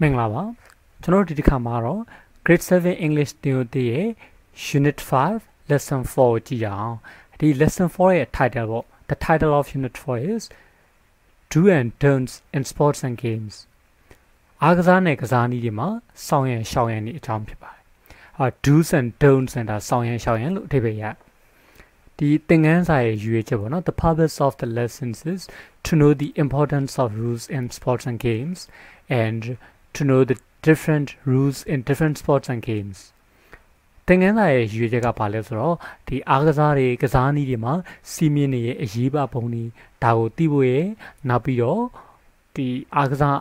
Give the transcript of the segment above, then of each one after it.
မင်္ဂလာပါကျွန်တော်တို့ဒီတစ်ခါမှာတော့ grade 7 English သင်ယူတဲ့ unit 5 lesson 4ကြည့်အောင်ဒီ lesson 4ရဲ့ title ပေါ့ the title of unit 4 is do and don'ts in sports and games အားကစားနဲ့ကစားနည်းတွေမှာစောင့်ရန်ရှောင်ရန်တွေအကြောင်းဖြစ်ပါတယ်ဟာ do's and don'ts ဆိုတာစောင့်ရန်ရှောင်ရန်လို့အဓိပ္ပာယ်ရဒီသင်ခန်းစာရဲ့ရွေးချက်ပေါ့နော် the purpose of the lessons is to know the importance of rules in sports and games and to know the different rules in different sports and games သင်ခန်းစာရဲ့ရည်ရွယ်ချက်ကဘာလဲဆိုတော့ဒီအားကစားတွေကစားနည်းတွေမှာစီမင်းတွေရဲ့အရေးပါပုံတွေဒါကိုသိဖို့ရဲ့နောက်ပြီးတော့ဒီအားကစား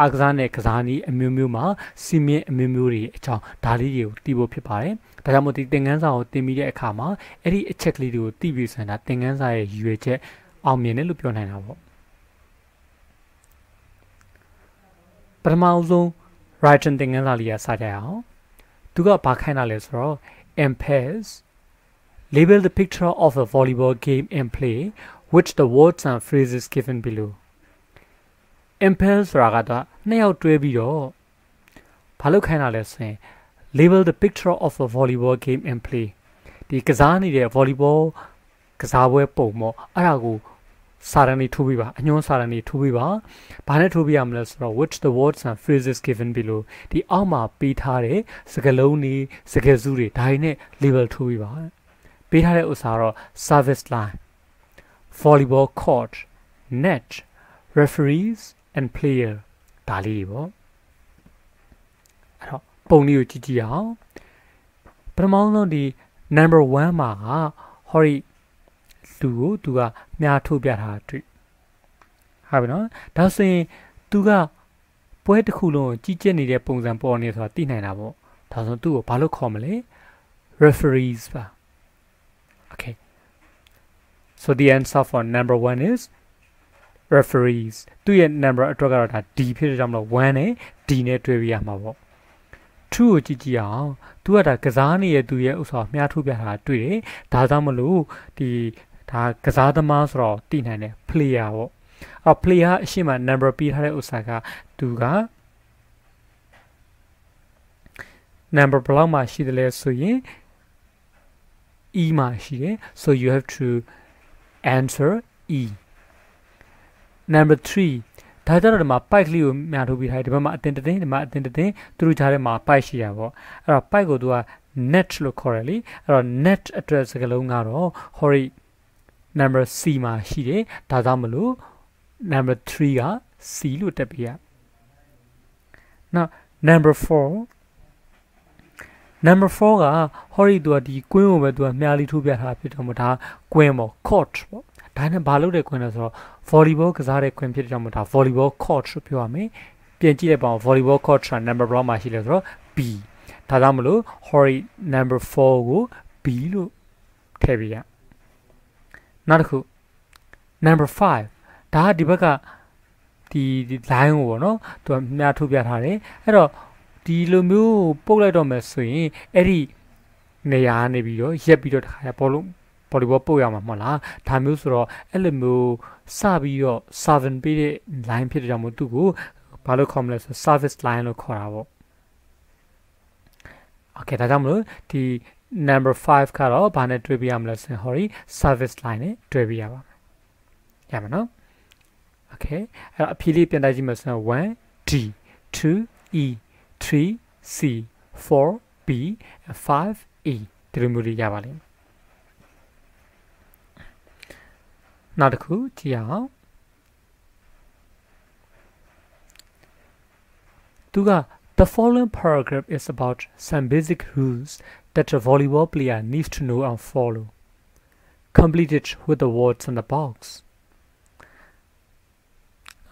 အားကစားနဲ့ကစားနည်းအမျိုးမျိုးမှာစီမင်းအမျိုးမျိုးတွေအကြောင်းဒါလေးတွေကိုသိဖို့ဖြစ်ပါတယ်။ဒါကြောင့်မို့ဒီသင်ခန်းစာကိုသင်ပြီးတဲ့အခါမှာအဲ့ဒီအချက်ကလေးတွေကိုသိပြီးဆိုရင်ဒါသင်ခန်းစာရဲ့ရည်ရွယ်ချက်အောင်မြင်တယ်လို့ပြောနိုင်တာပေါ့။ ပထမဆုံး writing သင်ခန်းစာလေးကစကြရအောင်သူကဘာခိုင်းတာလဲဆိုတော့ impairs label the picture of a volleyball game in play which the words and phrases given below impairs ဆိုတာကတော့နှစ်ယောက်တွဲပြီးတော့ဘာလို့ခိုင်းတာလဲဆိုရင် label the picture of a volleyball game in play ဒီကစားနေတဲ့ volleyball ကစားပွဲပုံပေါ့အဲ့ဒါကို စာရန်တွေထိုးပေးပါအညွှန်းစာရန်တွေထိုးပေးပါဘာနဲ့ထိုးပေးရမလဲဆိုတော့ which the words and phrases given below ဒီအောက်မှာပေးထားတဲ့စကားလုံးတွေစကားစုတွေဒါတွေနဲ့ label ထိုးပေးပါပေးထားတဲ့ဥစ္စာတော့ service line volleyball court net referees and player ဒါလေးတွေပေါ့အဲ့တော့ပုံလေးကိုကြည့်ကြည့်အောင်ပထမဆုံးဒီ number 1မှာကဟောဒီ လူကိုသူကမြားထုတ်ပြထားတွေ့ဟုတ်ပြီနော်ဒါဆိုရင်သူကပွဲတစ်ခုလုံးကိုကြီးကျက်နေတဲ့ပုံစံပေါ်နေဆိုတာသိနိုင်တာပေါ့ဒါဆိုသူ့ကိုဘာလို့ခေါ်မလဲ referees ပါ okay so the answer for number 1 is referees သူ့ရဲ့ number အတွက်ကတော့ဒါ D ဖြစ်တဲ့ကြောင့်မလို့1နဲ့ D နဲ့တွဲပြရမှာပေါ့2ကိုကြည့်ကြည့်အောင်သူကဒါကစားနေတဲ့သူရဲ့ဥစ္စာမြားထုတ်ပြထားတာတွေ့တယ်ဒါကြောင့်မလို့ဒီ ဒါကစားသမားဆိုတော့သိနိုင်တယ် player ပေါ့အော် player အရှိမ number ပေးထားတဲ့ဥစ္စာကသူက number ဘယ်လောက်မှရှိတယ်လဲဆိုရင် e မှာရှိတယ် so you have to answer e number 3ဒါကြတော့ဒီမှာ pipe လေးကိုမြာထုတ်ပြီးထားတယ်ဒီဘက်မှာအတင်တင်ဒီမှာအတင်တင်သူတို့ကြားထဲမှာ pipe ရှိရပေါ့အဲ့တော့ pipe ကိုသူက net လို့ခေါ်တယ်လीအဲ့တော့ net အတွက်စကားလုံးကတော့ hori number C မှာရှိတယ်ဒါကြောင့်မလို့ number 3က C လို့တက်ပြရ now number 4 number 4ကဟောရီသူကဒီကွင်းကိုပဲသူကမြားလေးထိုးပြထားဖြစ်တော့မဒါကွင်းပေါ့ court ပေါ့ဒါနဲ့ဘာလုပ်တဲ့ကွင်းလဲဆိုတော့ volleyball ကစားတဲ့ကွင်းဖြစ်တဲ့ကြောင့်မဒါ volleyball court လို့ပြောရမယ်ပြန်ကြည့်လိုက်ပါဦး volleyball court ဆိုတာ number ဘယ်မှာရှိလဲဆိုတော့ B ဒါကြောင့်မလို့ hori number 4ကို B လို့ထည့်ပြရ နောက်တစ်ခု number 5ဒါကဒီဘက်ကဒီဒီ line ကိုပေါ့နော်သူကမြားထုတ်ပြထားတယ်အဲ့တော့ဒီလိုမျိုးပုတ်လိုက်တော့မယ်ဆိုရင်အဲ့ဒီနေရာနေပြီးတော့ရက်ပြီးတော့တခါရဘောလုံးဘော်လီဘောပုတ်ရမှာမဟုတ်လားဒါမျိုးဆိုတော့အဲ့လိုမျိုးစပြီးတော့ servant ပေးတဲ့ line ဖြစ်တဲ့ကြောင့်မို့သူ့ကိုဘာလို့ခေါ်မလဲဆို service line လို့ခေါ်တာပေါ့ okay ဒါကြောင့်မလို့ဒီ number 5ကတော့ဘာနဲ့တွေ့ပြရမလဲဆိုရင် hori service line နဲ့တွေ့ပြရပါမယ်ရမှာနော် okay အဲ့တော့အဖြေလေးပြန်တိုက်ကြည့်မယ်ဆိုရင် 1 D 2 E 3 C 4 B 5 E ဒီလိုမျိုးလေးရပါလိမ့်မယ်နောက်တစ်ခုကြည့်အောင်သူက The following paragraph is about some basic rules that a volleyball player needs to know and follow. Complete it with the words in the box.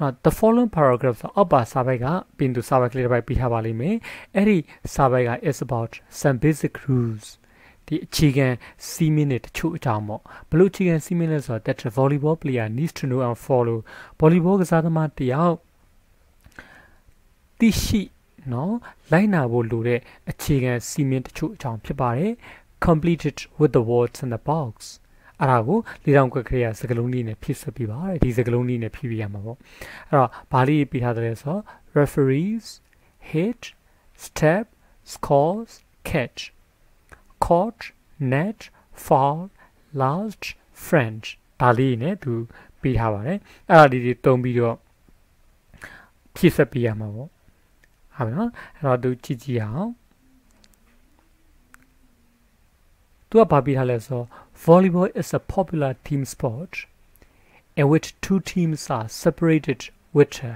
Uh, the following paragraph အောက်ပါစာပိုက်ကပြင်သူစာပိုက်ကလေးတစ်ပိုက်ပြီးထားပါလိမ့်မယ်။အဲ့ဒီစာပိုက်က is about some basic rules ဒီအခြေခံစီးမင်းတွေတချို့အကြောင်းပေါ့ဘလို့အခြေခံစီးမင်းလဲဆိုတော့ that volleyball player needs to know and follow volleyball ကစားသမားတယောက်သိရှိ နော်လိုက်နာဖို့လိုတဲ့အခြေခံစီမင်းတချို့အကြောင်းဖြစ်ပါတယ် completed with the words in the box အဲ့ဒါကိုလေးတောင်ကွက်ခရီးစကလုံးလေးနဲ့ဖြည့်ဆွတ်ပြပါတယ်ဒီစကလုံးလေးနဲ့ဖြည့်ပြရမှာပေါ့အဲ့တော့ဘာလေးပြထားတယ်ဆိုတော့ referees hit step scores catch caught net foul last french ဒါလေးနဲ့သူပေးထားပါတယ်အဲ့ဒါလေးတွေတုံးပြီးတော့ဖြည့်ဆက်ပေးရမှာပေါ့ ဟုတ်ပြီနော်အဲ့တော့သူကြည့်ကြည့်အောင်သူကဘာပေးထားလဲဆို volleyball is a popular team sport in which two teams are separated with a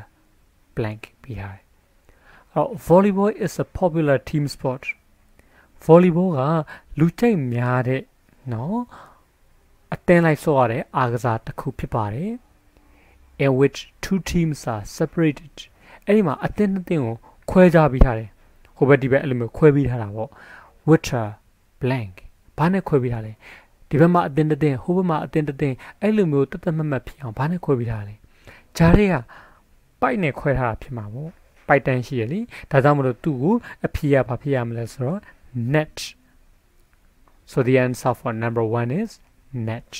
blank ပေးထားတယ်အဲ့တော့ volleyball is a popular team sport volleyball ကလူကြိုက်များတဲ့နော်အသင်းလိုက်ဆော့ရတဲ့အားကစားတစ်ခုဖြစ်ပါတယ် in which two teams are separated အဲ့ဒီမှာအသင်းနှစ်သင်းကို ခွဲခြားပေးထားတယ်ဟိုဘက်ဒီဘက်အဲ့လိုမျိုးခွဲပေးထားတာပေါ့ with a blank ဘာနဲ့ခွဲပေးထားလဲဒီဘက်မှာအသင်းတစ်သင်းဟိုဘက်မှာအသင်းတစ်သင်းအဲ့လိုမျိုးတသက်မတ်မတ်ဖြစ်အောင်ဘာနဲ့ခွဲပေးထားလဲဂျားတွေကပိုက်နဲ့ခွဲထားတာဖြစ်မှာပေါ့ပိုက်တန်းရှိရလေဒါကြောင့်မလို့သူ့ကိုအဖြေရဘာဖြစ်ရမလဲဆိုတော့ net so the answer for number 1 is net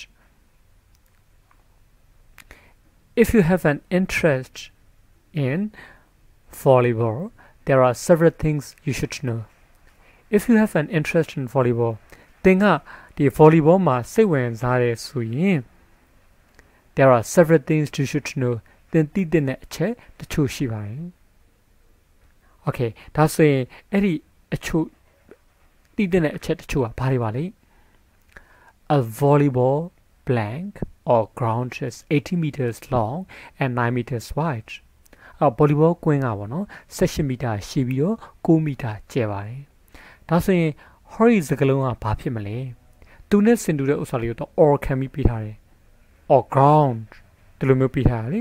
if you have an interest in volleyball, there are several things you should know. If you have an interest in volleyball, သင်ကဒီ volleyball မှာစိတ်ဝင်စားတယ်ဆိုရင် there are several things you should know သင်သိတဲ့အချက်တချို့ရှိပါတယ်။ Okay ဒါဆိုရင်အဲ့ဒီအချို့သိတဲ့အချက်တချို့ကဘာတွေပါလဲ A volleyball blank or ground is 80 meters long and 9 meters wide အော်ဗော်လီဘောကွင်းကပေါ့နော်18မီတာရှည်ပြီးတော့9မီတာကျယ်ပါတယ်ဒါဆိုရင် hori စကလုံးကဘာဖြစ်မလဲသူနဲ့ဆင်တူတဲ့ဥစ္စာလေးကိုတော့ or ခံပြီးပြထားတယ် or ground ဒီလိုမျိုးပြထားတယ်လေ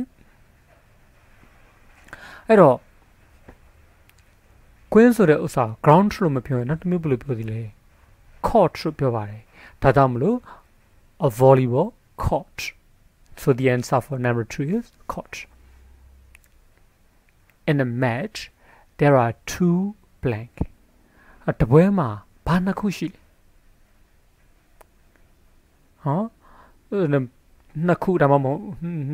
အဲ့တော့ကွင်းဆိုတဲ့ဥစ္စာ ground လို့မပြောရင်နောက်တစ်မျိုးဘယ်လိုပြောသလဲ court လို့ပြောပါတယ်ဒါကြောင့်မလို့ a volleyball court so the answer for number 3 is court in a match there are two blank တပွဲမှာဘာနှစ်ခုရှိဟောနှစ်ခုဒါမှမဟုတ်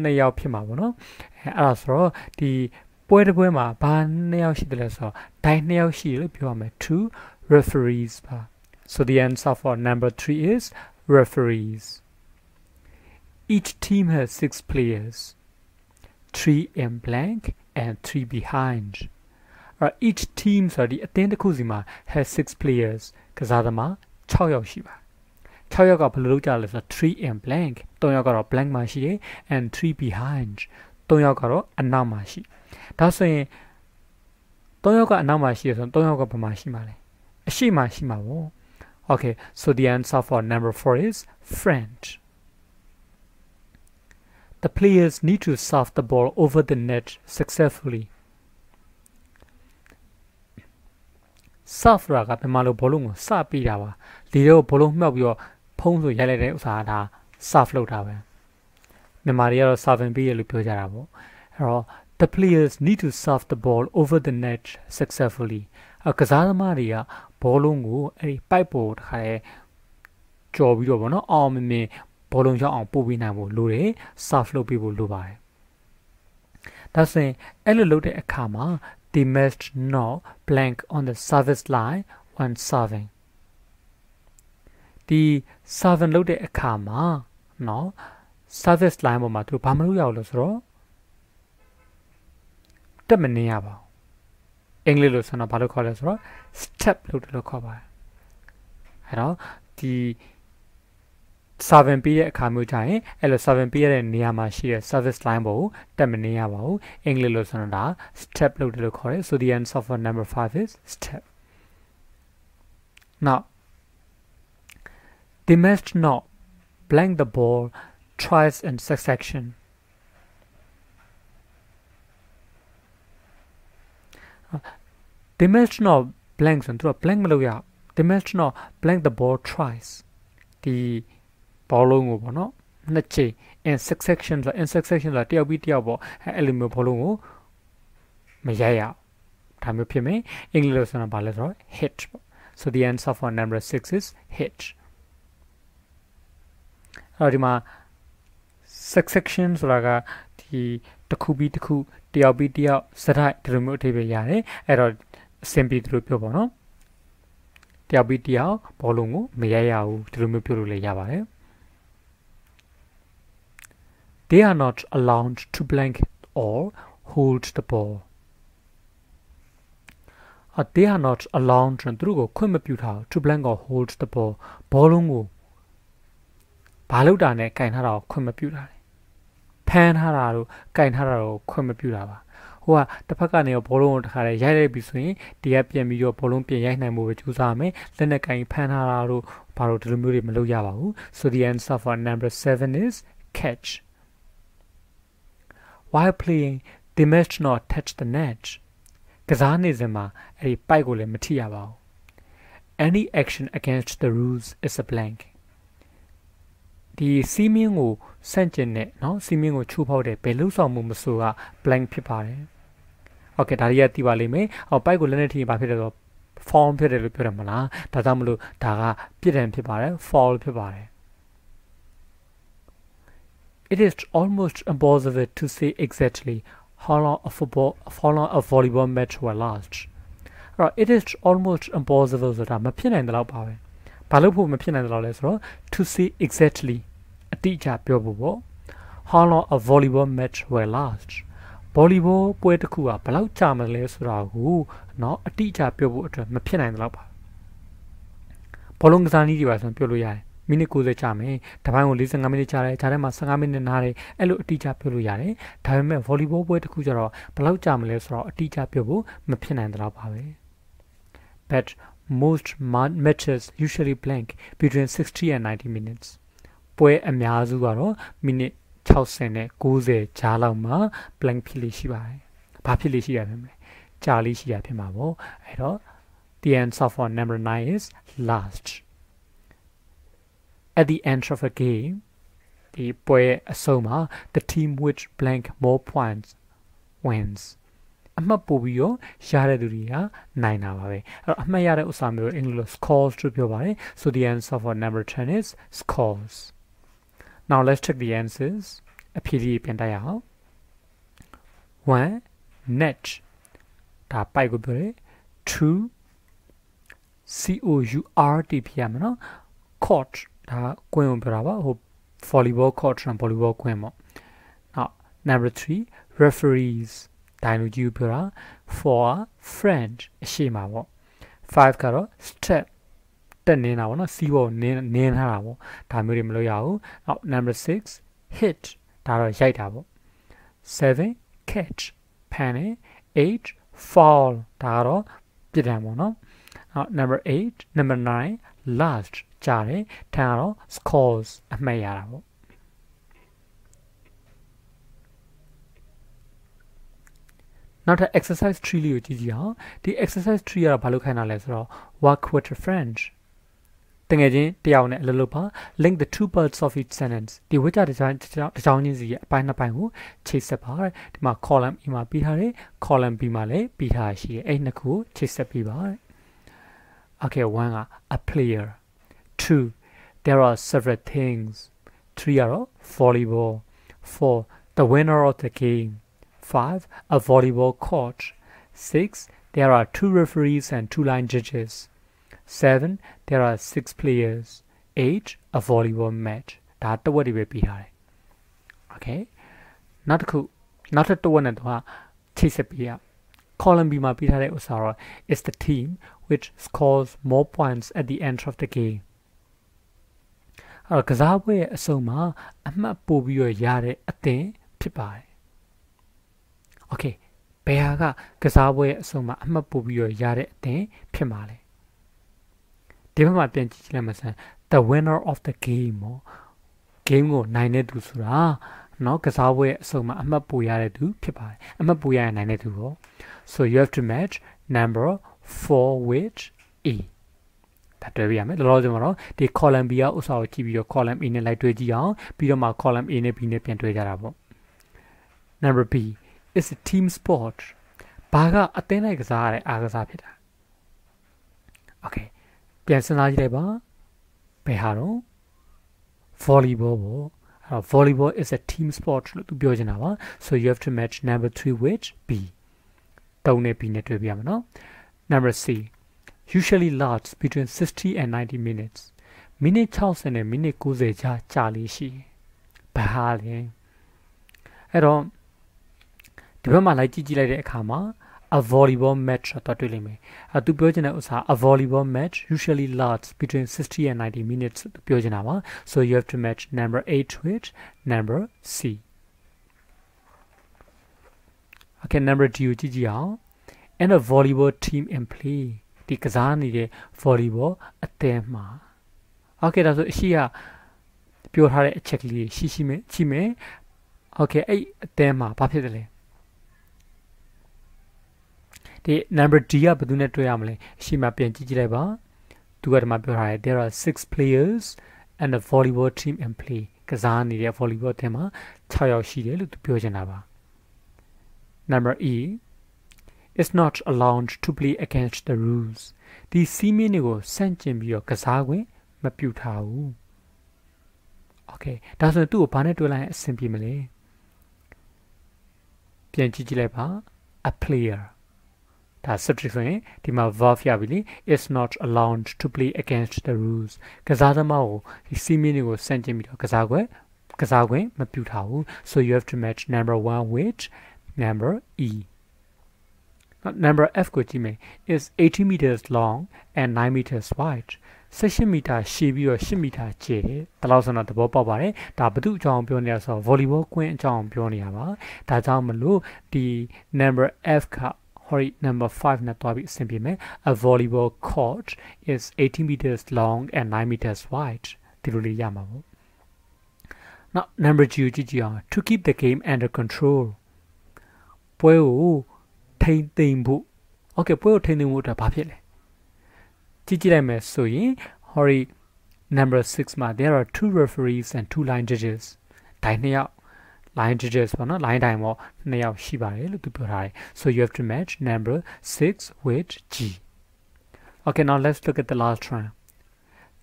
နှစ်ယောက်ဖြစ်မှာပေါ့နော်အဲအဲ့ဒါဆိုတော့ဒီပွဲတစ်ပွဲမှာဘာနှစ်ယောက်ရှိတယ်လဲဆိုတော့ဒိုင်နှစ်ယောက်ရှိတယ်လို့ပြောရမယ် two referees ပါ so the answer for number 3 is referees each team has 6 players 3 in blank and 3 behind uh, each team ဆိုဒီအသင်းတစ်ခုစီမှာ has 6 players ကစားသမား6ယောက်ရှိပါ6ယောက်ကဘယ်လိုလုပ်ကြလဲဆိုတော့3 and blank 3ယောက်ကတော့ blank မှာရှိတယ် and 3 behind 3ယောက်ကတော့အနောက်မှာရှိဒါဆိုရင်3ယောက်ကအနောက်မှာရှိရဆိုတော့3ယောက်ကဘယ်မှာရှိမှာလဲအရှိမှာရှိမှာပေါ့ Okay so the answer for number 4 is French The players need to serve the ball over the net successfully. serve ရာကမြန်မာလိုဘောလုံးကိုစပြီးတာပါလေတော့ဘောလုံးမှောက်ပြီးတော့ဖုံးဆိုရိုက်လိုက်တဲ့ဥစ္စာဒါ serve လုပ်တာပဲမြန်မာတွေကတော့ serving ပြီးရလို့ပြောကြတာပေါ့အဲ့တော့ the players need to serve the ball over the net successfully ကစားသမားတွေကဘောလုံးကိုအဲ့ဒီ pipe ပေါ်တခါလေကြော်ပြီးတော့ဗောနော်အောင်မမြင် ဘောလုံးရောက်အောင်ပို့ပေးနိုင်ဖို့လိုတယ် serve လုပ်ပေးဖို့လိုပါတယ်ဒါဆိုရင်အဲ့လိုလုပ်တဲ့အခါမှာ they must not blank on the service line when serving ဒီ serving လုပ်တဲ့အခါမှာเนาะ service line ပေါ်မှာသူဘာမလုပ်ရဘူးလို့ဆိုတော့တက်မနေရပါဘူးအင်္ဂလိပ်လို့ဆိုတော့ဘာလို့ခေါ်လဲဆိုတော့ step လို့လို့ခေါ်ပါတယ်အဲ့တော့ဒီ servant ပေးတဲ့အခါမျိုးကြရင်အဲ့လို servant ပေးရတဲ့နေရာမှာရှိတဲ့ service line ပေါ်ကိုတက်မနေရပါဘူးအင်္ဂလိပ်လို့ဆိုတော့ဒါ step လို့တယ်လို့ခေါ်တယ် so the answer for number 5 is step now they must not blank the ball twice in succession they must not blank ဆိုတော့ blank မလုပ်ရ they must not blank the ball twice ဒီ ဘောလုံးကိုပေါ့နော်နှစ်ချိန် in succession ဆို in succession ဆိုတာတယောက်ပြီးတယောက်ပေါ့အဲ့လိုမျိုးဘောလုံးကိုမရိုက်ရဒါမျိုးဖြစ်မယ်အင်္ဂလိပ်လိုဆိုတော့ဘာလဲဆိုတော့ hit ပေါ့ so the answer for number 6 is hit အဲ့ဒီမှာ succession ဆိုတာကဒီတတစ်ခုပြီးတစ်ခုတယောက်ပြီးတယောက်စထိုက်ဒီလိုမျိုးအထိပ္ပယ်ရတယ်အဲ့တော့အဆင်ပြေတယ်လို့ပြောပါတော့တယောက်ပြီးတယောက်ဘောလုံးကိုမရရဘူးဒီလိုမျိုးပြောလို့လည်းရပါတယ် They are not allowed to blank or hold the ball. Uh, they are not allowed သူတို့ကိုခွင့်မပြုထား to blank or hold the ball ဘောလုံးကိုဘာလို့တာနဲ့ကင်ထားတာကိုခွင့်မပြုတာလေဖမ်းထားတာတို့ကင်ထားတာကိုခွင့်မပြုတာပါဟိုကတစ်ဖက်ကနေဘောလုံးကိုတခါလေရိုက်လိုက်ပြီဆိုရင်ဒီကပြန်ပြီးတော့ဘောလုံးပြန်ရိုက်နိုင်မှုပဲကြိုးစားမယ်လက်နဲ့ကင်ဖမ်းထားတာတို့ဘာလို့ဒီလိုမျိုးတွေမလုပ်ရပါဘူး so the answer for number 7 is catch while playing they must not touch the net ကစားနေစဉ်မှာအဲ့ဒီပိုက်ကိုလည်းမထိရပါဘူး any action against the rules is a blank ဒီစီးမင်းကိုဆန့်ကျင်တဲ့เนาะစီးမင်းကိုချိုးဖောက်တဲ့ဘယ်လှုပ်ဆောင်မှုမဆိုက blank ဖြစ်ပါတယ်โอเคဒါတွေကသိပါလိမ့်မယ်ဟောပိုက်ကိုလည်းနဲ့ထိရင်ဘာဖြစ်လဲဆိုတော့ form ဖြစ်တယ်လို့ပြောတယ်မလားဒါကြောင့်မလို့ဒါကပြစ်ဒဏ်ဖြစ်ပါတယ် fall ဖြစ်ပါတယ် It is almost impossible to say exactly how long a football how long a volleyball match will last အဲ့တော့ it is almost impossible ဆိုတာမဖြစ်နိုင်တဲ့လောက်ပါပဲဘာလို့ဖို့မဖြစ်နိုင်တယ်လို့လဲဆိုတော့ to say exactly အတိအကျပြောဖို့ပေါ့ how long a volleyball match will last volleyball ပွဲတစ်ခုကဘယ်လောက်ကြာမလဲဆိုတာကိုเนาะအတိအကျပြောဖို့အတွက်မဖြစ်နိုင်တယ်လို့ပါဘောလုံးကစားနည်းတွေပါဆိုပြောလို့ရတယ် မိနစ်90ကြာမယ်တပိုင်းကို45မိနစ်ကြာတယ်ဂျာထဲမှာ15မိနစ်နားတယ်အဲ့လိုအတိအကျပြောလို့ရတယ်ဒါပေမဲ့ volleyball ပွဲတစ်ခုကျတော့ဘယ်လောက်ကြာမလဲဆိုတော့အတိအကျပြောဖို့မဖြစ်နိုင်တော့ပါပဲ but most matches usually blank between 60 and 90 minutes ပွဲအများစုကတော့မိနစ်60နဲ့90ကြားလောက်မှာ blank ဖြစ်လိရှိပါတယ်။ဘာဖြစ်လိရှိရဖြစ်မလဲ။ကြာလိရှိရဖြစ်မှာပေါ့။အဲ့တော့ the answer for number 9 is last at the end of a game ဒီပွဲအဆုံးမှာ the team which blank more points wins အမှတ်ပို့ပြီးတော့ရတဲ့သူတွေကနိုင်တာပါပဲအဲ့တော့အမှတ်ရတဲ့ဥစ္စာမျိုးအင်္ဂလိပ်လို scores လို့ပြောပါတယ် so the answer for number 10 is scores now let's check the answers အဖြေလေးပြန်တိုက်ရအောင်1 net ဒါပိုက်ကိုပြောတယ်2 C O U R T ဖြစ်ရမှာနော် court ဒါကွင်းကိုပြောတာပါဟို volleyball court နဲ့ volleyball ကွင်းပေါ့နောက် number 3 referees ဒိုင်လူကြီးကိုပြောတာ for friend အရှိမှာပေါ့5ကတော့ step တက်နေတာပေါ့နော်စီးပေါ်နင်းနင်းထားတာပေါ့ဒါမျိုးတွေမလုပ်ရဘူးနောက် number 6 hit ဒါတော့ရိုက်တာပေါ့7 catch ဖန်နေ8 fall ဒါကတော့ပြစ်ဒဏ်ပေါ့နော်နောက် number 8 number 9 last ကြားတယ်ထန်ကတော့ scores အမှတ်ရတာပေါ့နောက်ထပ် exercise 3လေးကိုကြည့်ကြည့်အောင်ဒီ exercise 3ကတော့ဘာလို့ခိုင်းတာလဲဆိုတော့ work with a friend တကယ်ချင်းတယောက်နဲ့အလုပ်လုပ်ပါ link the two parts of each sentence ဒီဝိကြတစ်ကြောင်းတစ်ကြောင်းချင်းစီရဲ့အပိုင်းနှစ်ပိုင်းကိုချိတ်ဆက်ပါဒီမှာ column A မှာပြီးထားတယ် column B မှာလည်းပြီးထားရှိတယ်အဲ့နှစ်ခုကိုချိတ်ဆက်ပြီးပါ Okay 1က a player 2 there are several things 3ကတော့ volleyball 4 the winner of the game 5. A volleyball court. 6. There are two referees and two line judges. 7. There are six players. 8. A volleyball match. ဒါတဝက်တွေပဲပြီးထားတယ်။ Okay နောက်တစ်ခုနောက်ထပ်တဝက်နဲ့တော့ချိတ်ဆက်ပြီးရ column B မှာပြီးထားတဲ့ဥစ္စာတော့ is the team which scores more points at the end of the game အဲ့တော့ကစားပွဲရဲ့အဆုံးမှာအမှတ်ပို့ပြီးရတဲ့အသင်ဖြစ်ပါတယ်။ Okay ဘယ်ဟာကကစားပွဲရဲ့အဆုံးမှာအမှတ်ပို့ပြီးရတဲ့အသင်ဖြစ်မှာလဲ။ဒီဘက်မှာပြန်ကြည့်လိုက်မှစမ်း the winner of the game ပေါ့ game ကိုနိုင်တဲ့သူဆိုတာနော်ကစားပွဲအဆုံးမှာအမှတ်ပိုရတဲ့သူဖြစ်ပါတယ်အမှတ်ပိုရရနိုင်တဲ့သူပေါ့ so you have to match number 4 with e ဒါတွေ့ပြရမယ်လောလောဆယ်မှာတော့ဒီ column B ကဥစ္စာကိုကြည့်ပြီးတော့ column A နဲ့လိုက်တွေ့ကြည့်အောင်ပြီးတော့မှ column A နဲ့ B နဲ့ပြန်တွေ့ကြတာပေါ့ number B is a team sport ဘာကအသင်းလိုက်ကစားရတဲ့အားကစားဖြစ်တာ Okay ပြန်စဉ်းစားကြည့်လိုက်ပါဘယ်ဟာတော့ volleyball ပေါ့အဲ့တော့ volleyball is a team sport လို့သူပြောချင်တာပါ so you have to match number 3 with b တုံးနဲ့ b နဲ့တွေ့ပြရမှာနော် number c usually lasts between 60 and 90 minutes မိနစ်60နဲ့မိနစ်90ကြာကြာလေးရှိဘာဟာလဲအဲ့တော့ဒီဘက်မှာလိုက်ကြည့်ကြည့်လိုက်တဲ့အခါမှာ a volleyball match တော့တွေ့လိမ့်မယ်။အဲသူပြောချင်တဲ့ဥစ္စာ a volleyball match usually lasts between 60 and 90 minutes သူပြောချင်တာပါ။ so you have to match number 8 with number C Okay number D ကိုကြည့်ကြည့်အောင် and a volleyball team in play ဒီကစားနေတဲ့ volleyball အသင်းမှာ Okay ဒါဆိုအရှိကပြောထားတဲ့အချက်ကလေးရှိရှိမယ်ရှိမယ် Okay အဲ့အသင်းမှာဘာဖြစ်တယ်လဲဒီ number D ကဘယ်သူနဲ့တွေ့ရမလဲအရှိမပြန်ကြည့်ကြည့်လိုက်ပါသူကဒီမှာပြောထားတယ် there are 6 players and a volleyball team in play ကစားနေတဲ့ volleyball team မှာ6ယောက်ရှိတယ်လို့သူပြောချင်တာပါ number E is not allowed to play against the rules ဒီစီးမင်းတွေကိုစန့်ကျင်ပြီးတော့ကစားခွင့်မပြုထားဘူး okay ဒါဆိုရင်သူ့ကိုဘာနဲ့တွေ့လိုက်ရင်အဆင်ပြေမလဲပြန်ကြည့်ကြည့်လိုက်ပါ a player ဒါ subject ဆိုရင်ဒီမှာ verb ရပြီလေ is not allowed to play against the rules ကစားသမားကိုဒီစီးမင်းတွေကိုစန့်ကျင်ပြီးတော့ကစားခွင့်ကစားခွင့်မပြုထားဘူး so you have to match number 1 with number E number F ကိုကြည့်မယ် is 80 meters long and 9 meters wide 16မီတာရှည်ပြီးတော့8မီတာကျယ်တယ်။ဒါလို့ဆိုတော့သဘောပေါက်ပါတယ်။ဒါဘသူအကြောင်းပြောနေရဆိုတော့ volleyball ကွင်းအကြောင်းပြောနေရပါ။ဒါကြောင့်မလို့ဒီ number F က hori number 5နဲ့တွားပြီးအဆင်ပြေမယ် a volleyball court is 80 meters long and 9 meters wide ဒီလိုလေးရမှာပေါ့ now number 2ကြည့်ကြည့်အောင် to keep the game under control ပွဲကို ထိမ့်သိမ့်ဖို့ okay ပွဲကိုထိမ့်သိမ့်ဖို့အတွက်ဘာဖြစ်လဲကြည့်ကြည့်လိုက်မယ်ဆိုရင် hori number 6မှာ there are two referees and two line judges ဒိုင်နှစ်ယောက် line digits ပေါ့နော် line တိုင်းပေါ့နှစ်ယောက်ရှိပါတယ်လို့သူပြောထားတယ် so you have to match number 6 with G okay now let's look at the last one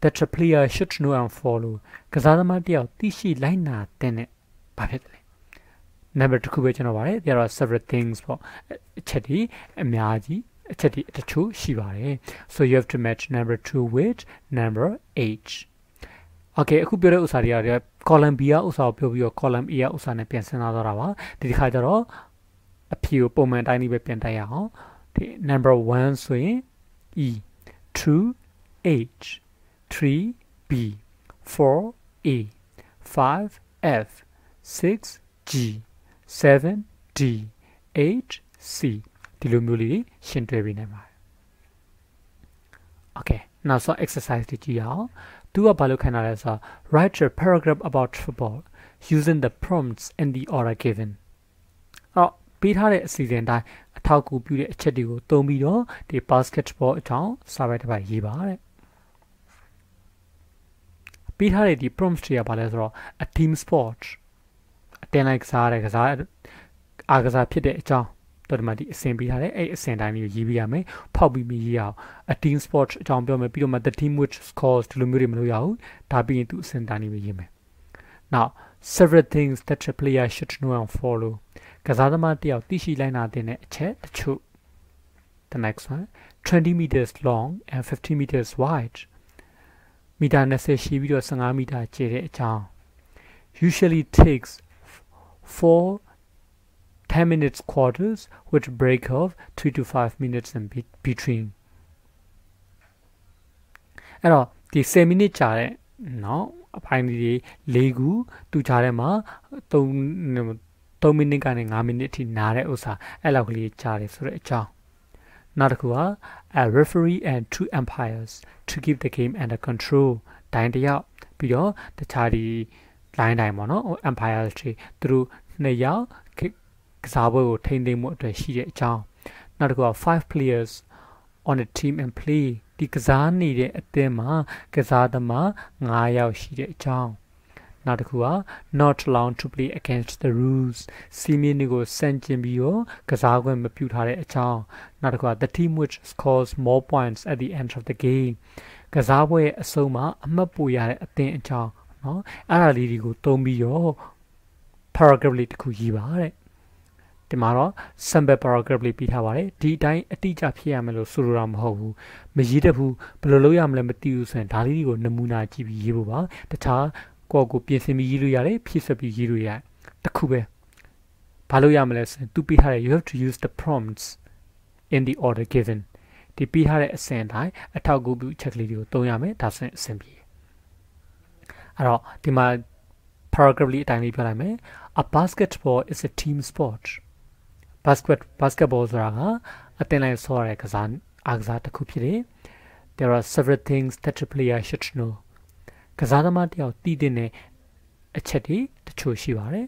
that a player should know and follow ကစားသမားတယောက်သိရှိလိုက်နာတဲ့နဲ့ဘာဖြစ်တယ်လဲ number 2ခုပဲကျွန်တော်ပါတယ် there are several things ပေါ့အချက်ဒီအများကြီးအချက်ဒီတချို့ရှိပါတယ် so you have to match number 2 with number H okay အခုပြောတဲ့ဥစ္စာတွေက column B ကဥစ္စာကိုပြောပြီးတော့ column A ကဥစ္စာနဲ့ပြန်စဉ်းစားတော့တာပါဒီတစ်ခါကျတော့အဖြေကိုပုံမှန်တိုင်းလေးပဲပြန်တိုက်ရအောင်ဒီ number 1ဆိုရင် E 2 H 3 B 4 A 5 F 6 G 7 D 8 C ဒီလိုမျိုးလေးရှင်းတွဲပေးနိုင်ပါတယ် Okay နောက်ဆုံး exercise တွေကြည့်အောင်သူကဘာလို့ခိုင်းတာလဲဆိုတော့ write a paragraph about football using the prompts in the order given အော်ပေးထားတဲ့အစီအစဉ်တိုင်းအထောက်အကူပြုတဲ့အချက်တွေကိုသုံးပြီးတော့ဒီ basketball အကြောင်းစာပိုက်တစ်ပိုက်ရေးပါတဲ့ပေးထားတဲ့ဒီ prompts တွေကဘာလဲဆိုတော့ a team sport အ တင်းလိုက်ကစားတဲ့ကစားအားကစားဖြစ်တဲ့အကြောင်းတော့ဒီမှာဒီအဆင်ပေးထားတယ်အဲ့အဆင်တိုင်းမျိုးရေးပြရမယ်ဖောက်ပြီးပြီးရေးအောင် a team sport အကြောင်းပြောမယ်ပြီးတော့မှ the team which scores ဒီလိုမျိုးတွေမလုပ်ရဘူးဒါပြီးရင်သူအဆင်တိုင်းမျိုးရေးမယ် now several things that a player should know and follow ကစားသမားတယောက်သိရှိလိုက်နာတဲ့အချက်တချို့ the next one 20 meters long and 50 meters wide မီတာ20ရှိပြီးတော့15မီတာကျယ်တဲ့အကြောင်း usually takes 4 10 minutes quarters with break of 3 to 5 minutes in between အဲ့တော့ဒီ10 minute ကြာတဲ့เนาะအပိုင်းလေး၄ခုသူကြားထဲမှာ3 3မိနစ်ကနေ5မိနစ်အထိနားတဲ့ဥစ္စာအဲ့လောက်ကလေးကြားတယ်ဆိုတဲ့အကြောင်းနောက်တစ်ခုက a referee and two umpires to keep the game under control ဒိုင်တယောက်ပြီးတော့တခြားဒီ line တိုင်းပေါ့နော် umpires တွေသူတို့နှစ်ယောက်ကစားပွဲကိုထိန်းသိမ်းမှုအတွက်ရှိတဲ့အကြောင်းနောက်တစ်ခုက5 players on a team and play ဒီကစားနေတဲ့အသင်းမှာကစားသမား9ယောက်ရှိတဲ့အကြောင်းနောက်တစ်ခုက not allowed to play against the rules စီမင်းတွေကိုစန့်ကျင်ပြီးတော့ကစားခွင့်မပြုထားတဲ့အကြောင်းနောက်တစ်ခုက the team which scores more points at the end of the game ကစားပွဲရဲ့အဆုံးမှာအမှတ်ပိုရတဲ့အသင်းအကြောင်း နော်အဲ့ဒါလေးတွေကိုသုံးပြီးတော့ paragraph လေးတစ်ခုရေးပါတဲ့ဒီမှာတော့ sample paragraph လေးပြီးထားပါတယ်ဒီအတိုင်းအတိအကျဖြစ်ရမယ်လို့ဆိုလိုတာမဟုတ်ဘူးမရေးတတ်ဘူးဘယ်လိုလုပ်ရမလဲမသိဘူးဆိုရင်ဒါလေးတွေကိုနမူနာကြည့်ပြီးရေးဖို့ပါတခြားကိုယ့်ကိုပြင်ဆင်ပြီးရေးလို့ရတယ်ဖြည့်ဆွက်ပြီးရေးလို့ရတယ်တခုပဲဘာလို့ရမလဲဆိုရင် तू ပြထားတဲ့ you have to use the prompts in the order given ဒီပြထားတဲ့အစဉ်တိုင်းအထောက်အကူပြုချက်ကလေးတွေကိုသုံးရမယ်ဒါဆိုရင်အဆင်ပြေ အဲ့တော့ဒီမှာ paragraph လေးအတိုင်းလေးပြောလိုက်မယ် a basketball is a team sport basket basketball ဆိုတာကအသင်းလိုက်ဆောရတဲ့ကစားအားကစားတစ်ခုဖြစ်တယ် there are several things that a player should know ကစားသမားတယောက်သိတဲ့အချက်တွေတချို့ရှိပါတယ်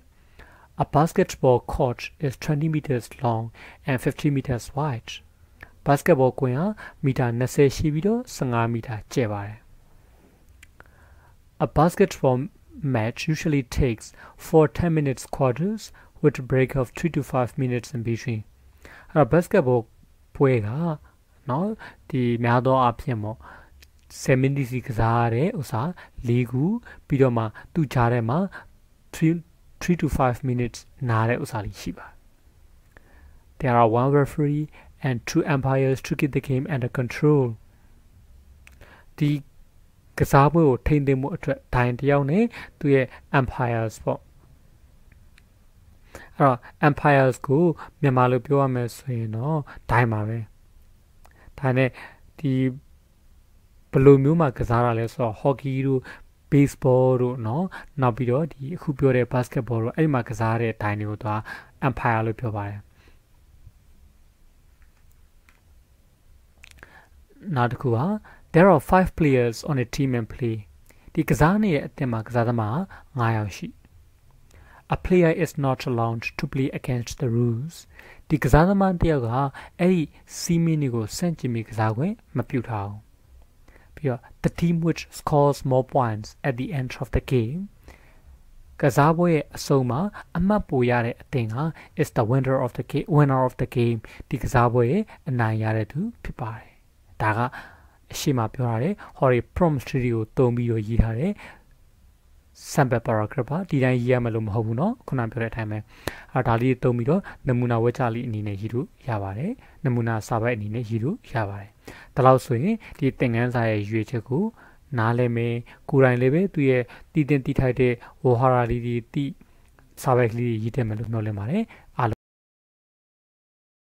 A basketball court is 20 meters long and 50 meters wide. basketball ကွင်းဟာမီတာ20ရှိပြီးတော့15မီတာကျယ်ပါတယ် A basketball match usually takes 4 10 minutes quarters with a break of 3 to 5 minutes in between အဲ့တော့ basketball ပွဲကနော်ဒီများသောအားဖြင့်ပေါ့7 minutes စီကစားရတဲ့ဥစား၄ခုပြီးတော့မှသူ့ကြားထဲမှာ3 3 to 5 minutes နားတဲ့ဥစားလေးရှိပါ There are one referee and two umpires to keep the game under control ဒီ ကစားပွဲကိုထိန်းသိမ်းမှုအတွက်ဒိုင်တယောက်နဲ့သူရဲ့ umpires ပေါ့အဲ့တော့ umpires ကိုမြန်မာလိုပြောရမယ်ဆိုရင်တော့ဒိုင်ပါပဲဒါနဲ့ဒီဘယ်လိုမျိုးမှကစားရလဲဆိုတော့ hockey တို့ baseball တို့เนาะနောက်ပြီးတော့ဒီအခုပြောတဲ့ basketball တို့အဲ့ဒီမှာကစားတဲ့ဒိုင်တွေကိုသွား umpire လို့ပြောပါတယ်နောက်တစ်ခုက there are 5 players on a team and play ဒီကစားနေတဲ့အသင်းမှာကစားသမား9ယောက်ရှိ a player is not allowed to play against the rules ဒီကစားသမားတယောက်ကအဲ့ဒီစီးမင်းတွေကိုစန့်ကျင်ပြီးကစားခွင့်မပြုထားဘူးပြီးတော့ the team which scores more points at the end of the game ကစားပွဲရဲ့အဆုံးမှာအမှတ်ပိုရတဲ့အသင်းက is the winner of the game winner of the game ဒီကစားပွဲရဲ့အနိုင်ရတဲ့သူဖြစ်ပါတယ်ဒါက အရှိမပြောထားတယ်ဟော်ရီ prompt tree ကိုတုံးပြီးတော့ရေးထားတယ် sample paragraph ပါဒီတိုင်းရေးရမယ်လို့မဟုတ်ဘူးเนาะခုနပြောတဲ့အတိုင်းပဲအဲဒါလေးတုံးပြီးတော့နမူနာဝက်ချလေးအနေနဲ့ရေးလို့ရပါတယ်နမူနာစာပိုက်အနေနဲ့ရေးလို့ရပါတယ်ဒါလို့ဆိုရင်ဒီသင်ခန်းစာရဲ့ရွေချက်ကိုနားလည်မယ်ကိုယ်တိုင်လည်းပဲသူရဲ့တည်တင်တည်ထိုက်တဲ့ဝဟာရလေးတွေတည်စာပိုက်ကလေးရေးတယ်မယ်လို့ပြောလင်းပါတယ်